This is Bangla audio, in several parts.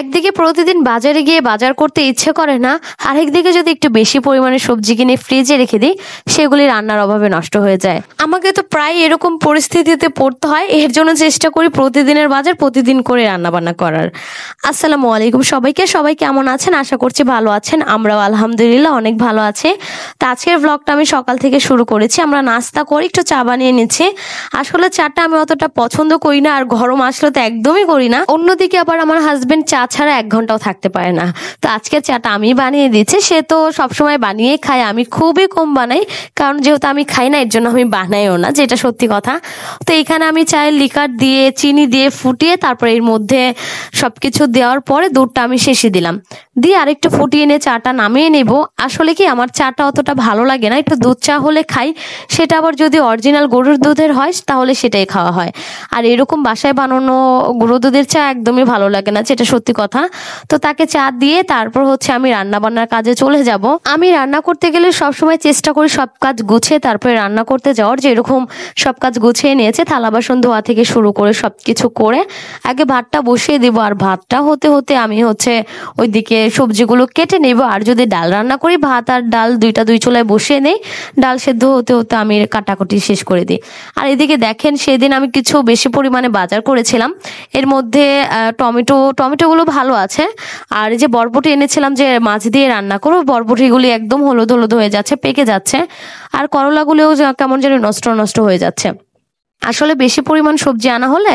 একদিকে প্রতিদিন বাজারে গিয়ে বাজার করতে ইচ্ছে করে না আরেকদিকে যদি একটু বেশি পরিমাণে সবজি কিনে ফ্রিজে রেখে দিই, সেগুলি রান্নার অভাবে নষ্ট হয়ে যায়। আমাকে তো প্রায় এরকম পরিস্থিতিতে পড়তে হয়, এর জন্য চেষ্টা করি প্রতিদিনের বাজার প্রতিদিন করে রান্না বান্না করার। আসসালামু আলাইকুম সবাইকে, সবাই কেমন আছেন? আশা করছি ভালো আছেন, আমরাও আলহামদুলিল্লাহ অনেক ভালো আছি। তো আজকের ব্লগটা আমি সকাল থেকে শুরু করেছি, আমরা নাস্তা করে একটু চা বানিয়ে নিচ্ছি। আসলে চাটা আমি অতটা পছন্দ করি না, আর গরম আসলে তো একদমই করি না। অন্যদিকে আবার আমার হাজবেন্ড চা ছাড়া এক ঘন্টাও থাকতে পারে না। তো আজকের চাটা আমি বানিয়ে দিচ্ছি। সে তো সবসময় বানিয়ে খায়, আমি খুবই কম বানাই। কারণ যেহেতু আমি খাই না, এর জন্য আমি বানাইও না, যেটা সত্যি কথা। তো এখানে আমি চায়ের লিকার দিয়ে, চিনি দিয়ে ফুটিয়ে, তারপরে এর মধ্যে সব কিছু দেওয়ার পরে দুধটা আমি শেষে দিলাম। দিয়ে আরেকটু ফুটিয়ে নিয়ে চাটা নামিয়ে নেব। আসলে কি আমার চাটা অতটা ভালো লাগে না, একটু দুধ চা হলে খাই। সেটা আবার যদি অরিজিনাল গরুর দুধের হয়, তাহলে সেটাই খাওয়া হয়। আর এরকম বাসায় বানানো গরু দুধের চা একদমই ভালো লাগে না, যেটা সত্যি কথা। তো তাকে চা দিয়ে তারপর হচ্ছে আমি রান্না বান্নার কাজে চলে যাব। আমি রান্না করতে গেলে সবসময় চেষ্টা করি সব কাজ গুছিয়ে তারপরে রান্না করতে যাওয়ার। যে এরকম সব কাজ গুছিয়ে নিয়েছে, থালা বাসন ধোয়া থেকে শুরু করে সব কিছু করে আগে ভাতটা বসিয়ে দিব। আর ভাতটা হতে হতে আমি হচ্ছে ওইদিকে সবজিগুলো কেটে নেব। আর যদি ডাল রান্না করি, ভাত আর ডাল দুইটা দুই চুলায় বসিয়ে নেই। ডাল সেদ্ধ হতে হতে আমি কাটাকুটি শেষ করে দিই। আর এদিকে দেখেন সেদিন আমি কিছু বেশি পরিমাণে বাজার করেছিলাম। এর মধ্যে টমেটো, টমেটোগুলো ভালো আছে। আর যে বরবটি এনেছিলাম যে মাছ দিয়ে রান্না করব, বরবটিগুলি একদম হলুদ হলুদ হয়ে যাচ্ছে, পেকে যাচ্ছে। আর করলাগুলিও কেমন যেন নষ্ট নষ্ট হয়ে যাচ্ছে। আসলে বেশি পরিমাণ সবজি আনা হলে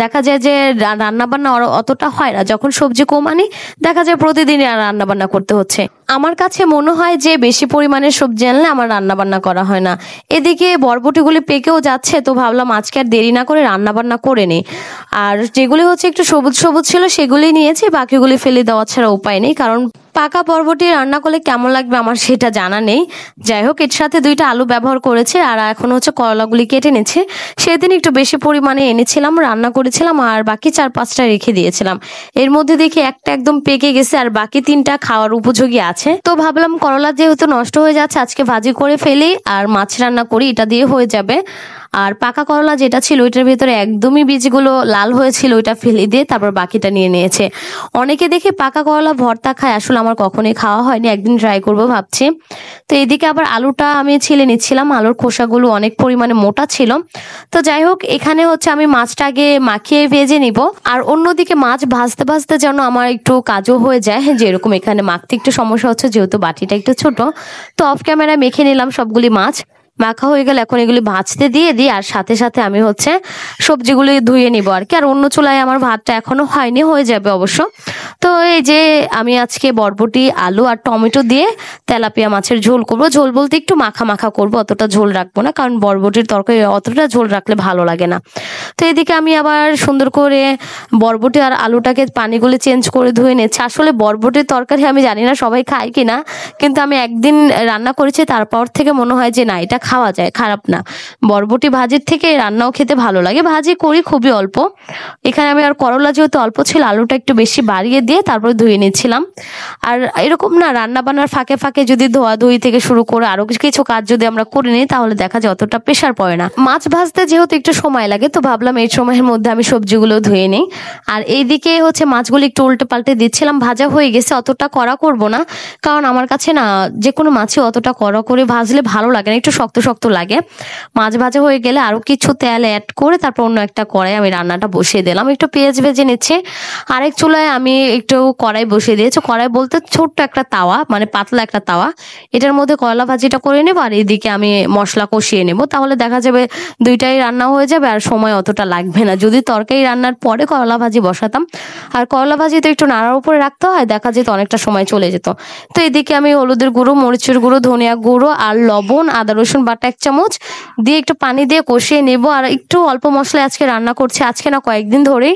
দেখা যায় যে রান্না বান্না অতটা হয় না। যখন সবজি কম আনি, দেখা যায় প্রতিদিনই রান্না বান্না করতে হচ্ছে। আমার কাছে মনে হয় যে বেশি পরিমাণে সবজি আনলে আমার রান্না বান্না করা হয় না। এদিকে বরবটিগুলি পেকেও যাচ্ছে, তো ভাবলাম আজকে আর দেরি না করে রান্না বান্না করে নিই। আর যেগুলি হচ্ছে একটু সবুজ সবুজ ছিল, সেগুলি নিয়েছি, বাকিগুলি ফেলে দেওয়া ছাড়া উপায় নেই, কারণ পাকা পর্বটি রান্না করলে কেমন লাগবে আমার সেটা জানা নেই। যাই হোক, এর সাথে দুইটা আলু ব্যবহার করেছে আর এখন হচ্ছে করলাগুলি কেটে নিচ্ছে। সেদিন একটু বেশি পরিমাণে এনেছিলাম, রান্না করেছিলাম আর বাকি চার পাঁচটা রেখে দিয়েছিলাম। এর মধ্যে দেখি একটা একদম পেকে গেছে আর বাকি তিনটা খাওয়ার উপযোগী আছে। তো ভাবলাম করলা যেহেতু নষ্ট হয়ে যাচ্ছে, আজকে ভাজি করে ফেলি আর মাছ রান্না করি, এটা দিয়ে হয়ে যাবে। আর পাকা করলা যেটা ছিল, ওইটার ভিতরে একদমই বীজগুলো লাল হয়েছিল, ওইটা ফেলে দিয়ে তারপর বাকিটা নিয়ে নিয়েছে। অনেকে দেখে পাকা করলা ভর্তা খায়, আসলে আমার কখনোই খাওয়া হয়নি, একদিন ট্রাই করব ভাবছি। তো এদিকে আবার আলুটা আমি ছিলে নিচ্ছিলাম, আলুর খোসাগুলো অনেক পরিমাণে মোটা ছিল। তো যাই হোক, এখানে হচ্ছে আমি মাছটা আগে মাখিয়ে ভেজে নিব, আর অন্যদিকে মাছ ভাজতে ভাজতে যেন আমার একটু কাজও হয়ে যায়, যেরকম এখানে মাখতে একটু সমস্যা হচ্ছে, যেহেতু বাটিটা একটু ছোট। তো অফ ক্যামেরায় মেখে নিলাম সবগুলি মাছ। মাখা হয়ে গেলে এখন এগুলি ভাজতে দিয়ে দিই, আর সাথে সাথে আমি হচ্ছে সবজিগুলি ধুয়ে নিব আর কি। আর অন্য চুলায় আমার ভাতটা এখনও হয়নি, হয়ে যাবে অবশ্য। তো এই যে আমি আজকে বরবটি, আলু আর টমেটো দিয়ে তেলাপিয়া মাছের ঝোল করব। ঝোল বলতে একটু মাখা মাখা করব, অতটা ঝোল রাখব না, কারণ বরবটির তরকারি অতটা ঝোল রাখলে ভালো লাগে না। তো এদিকে আমি আবার সুন্দর করে বরবটি আর আলুটাকে পানিগুলো চেঞ্জ করে ধুয়ে নিচ্ছি। আসলে বরবটির তরকারি আমি জানি না সবাই খায় কিনা, কিন্তু আমি একদিন রান্না করেছি, তারপর থেকে মনে হয় যে না, এটা খাওয়া যায়, খারাপ না। বরবটি ভাজির থেকে রান্নাও খেতে ভালো লাগে। ভাজি করি খুবই অল্প। এখানে আমি আর করলা যেহেতু অল্প ছিল, আলুটা একটু বেশি বাড়িয়ে দিয়ে তারপরে ধুয়ে নিচ্ছিলাম। আর এরকম না, রান্না বান্নার ফাঁকে ফাঁকে যদি ধোয়া ধুই থেকে শুরু করে আরও কিছু কাজ যদি আমরা করে নিই, তাহলে দেখা যায় অতটা প্রেশার পড়ে না। মাছ ভাজতে যেহেতু একটু সময় লাগে, তো ভাবলাম এই সময়ের মধ্যে আমি সবজিগুলো ধুয়ে নিই। আর এইদিকে হচ্ছে মাছগুলো একটু উল্টে পাল্টে দিচ্ছিলাম, ভাজা হয়ে গেছে, অতটা কড়া করব না। কারণ আমার কাছে না যে কোনো মাছই অতটা কড়া করে ভাজলে ভালো লাগে না, একটু শক্ত শক্ত শক্ত লাগে। মাছ ভাজা হয়ে গেলে আরও কিছু তেল অ্যাড করে তারপর অন্য একটা কড়াই আমি রান্নাটা বসিয়ে দিলাম। একটু পেঁয়াজ ভেজে নিচ্ছে। আরেক চুলায় আমি একটু কড়াই বসিয়ে দিয়েছি। কড়াই বলতে ছোট্ট একটা তাওয়া মানে পাতলা একটা তাওয়া। এটার মধ্যে কয়লা ভাজিটা করে নেব আর এইদিকে আমি মশলা কষিয়ে নেব। তাহলে দেখা যাবে দুইটাই রান্না হয়ে যাবে আর সময় অতটা লাগবে না। যদি তরকারি রান্নার পরে করলা ভাজি বসাতাম। আর করলা ভাজি তো একটু নাড়ার উপরে রাখতে হয়, দেখা যেত অনেকটা সময় চলে যেত। তো এদিকে আমি হলুদের গুঁড়ো, মরিচের গুঁড়ো, ধনিয়া গুঁড়ো আর লবণ, আদা, রসুন বাটা এক চামচ, দিয়ে একটু পানি দিয়ে কষিয়ে নেব। আর একটু অল্প মশলা আজকে রান্না করছি, আজকে না কয়েকদিন ধরেই।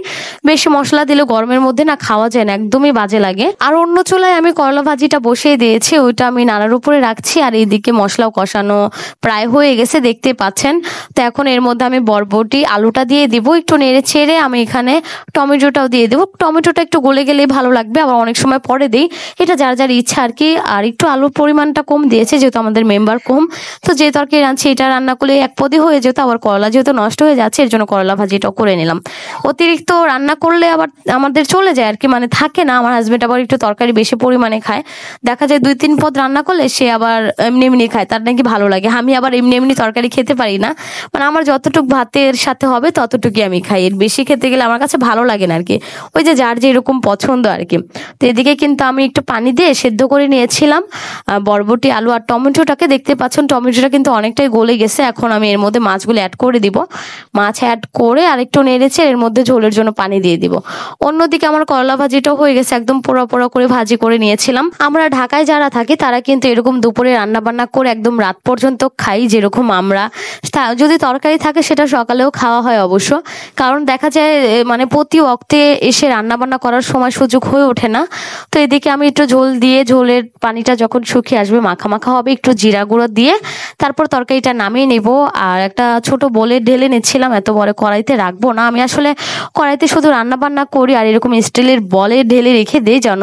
বেশি মশলা দিলে গরমের মধ্যে না খাওয়া যায় না, একদমই বাজে লাগে। আর অন্য চুলায় আমি করলা ভাজিটা বসিয়ে দিয়েছি, ওইটা আমি নাড়ার উপরে রাখছি, আর এইদিকে মশলাও কষানো প্রায় হয়ে গেছে, দেখতে পাচ্ছেন। তো এখন এর মধ্যে আমি বরবটি, আলুটা দিয়ে দিব, একটু নেড়ে ছেড়ে আমি এখানে টমেটোটাও দিয়ে দেবো। টমেটোটা একটু গলে গেলে ভালো লাগবে, আবার অনেক সময় পরে দিই। এটা যার যার ইচ্ছা আর কি, আর একটু আলুর পরিমাণটা কম দিয়েছে, যেহেতু আমাদের মেম্বার কম। তো যেহেতু তরকারি রাঁধছি, এটা রান্না করলে এক পদই হয়ে যেত, আবার করলা যেহেতু নষ্ট হয়ে যাচ্ছে, এর জন্য করলা ভাজিটাও করে নিলাম। অতিরিক্ত রান্না করলে আবার আমাদের চলে যায় আর কি মানে থাকে না, আমার হাজবেন্ড আবার একটু তরকারি বেশি পরিমাণে খায়। দেখা যায় দুই তিন পদ রান্না করলে সে আবার এমনি এমনি খায়, তার নাকি ভালো লাগে। আমি আবার এমনি এমনি তরকারি খেতে পারি না মানে আমার যতটুকু ভাতের সাথে হবে ততটুকুই আমি খাই। এর বেশি খেতে গেলে আমার কাছে ভালো লাগে না আর কি, ওই যে যার যে এরকম পছন্দ আর কি। তো এদিকে কিন্তু আমি একটু পানি দিয়ে সেদ্ধ করে নিয়েছিলাম বরবটি, আলু আর টমেটোটাকে, দেখতে পাচ্ছেন টমেটোটা কিন্তু অনেকটাই গলে গেছে। এখন আমি এর মধ্যে মাছগুলো অ্যাড করে দিব। মাছ অ্যাড করে আরেকটু নেড়েছে এর মধ্যে ঝোলের জন্য পানি দিয়ে দিব। অন্যদিকে আমার করলা ভাজিটাও হয়ে গেছে। একদম পোড়া পোড়া করে ভাজি করে নিয়েছিলাম। আমরা ঢাকায় যারা থাকি, তারা কিন্তু এরকম দুপুরে রান্না বান্না করে একদম রাত পর্যন্ত খাই, যেরকম আমরা। যদি তরকারি থাকে, সেটা সকালেও খাওয়া হয় অবশ্য। কারণ দেখা যায় মানে প্রতি অক্তে এসে রান্না বান্না করার সময় সুযোগ হয়ে ওঠে না। তো এদিকে আমি একটু ঝোল দিয়ে, ঝোলের পানিটা যখন শুকিয়ে আসবে, মাখা মাখা হবে, একটু জিরা গুঁড়ো দিয়ে তারপর তরকারিটা নামিয়ে নেব। আর একটা ছোট বলে ঢেলে নিচ্ছিলাম এত বড় কড়াইতে রাখব না। আমি আসলে কড়াইতে শুধু রান্না বান্না করি আর এরকম স্টিলের বলে ঢেলে রেখে দিই যেন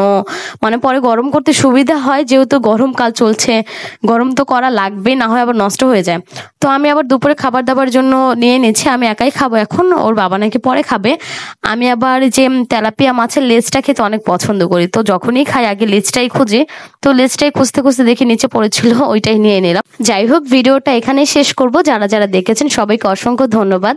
মানে পরে গরম করতে সুবিধা হয়, যেহেতু গরমকাল চলছে। গরম তো করা লাগবে, না হয় আবার নষ্ট হয়ে যায়। তো আমি আবার দুপুরে খাবার দাবার জন্য নিয়ে নিচ্ছি আমি একাই খাব এখন, ওর বাবা নাকি পরে খাবে। আমি আবার যে তেলাপিয়া মাছের লেজটা খেতে অনেক পছন্দ করি, তো যখনই খাই আগে লেজটাই খুঁজি। তো লেজটাই খুঁজতে খুঁজতে দেখি নিচে পড়েছিল, ওইটাই নিয়ে নিলাম। যাই হোক ভিডিওটা এখানে শেষ করব। যারা যারা দেখেছেন সবাইকে অসংখ্য ধন্যবাদ।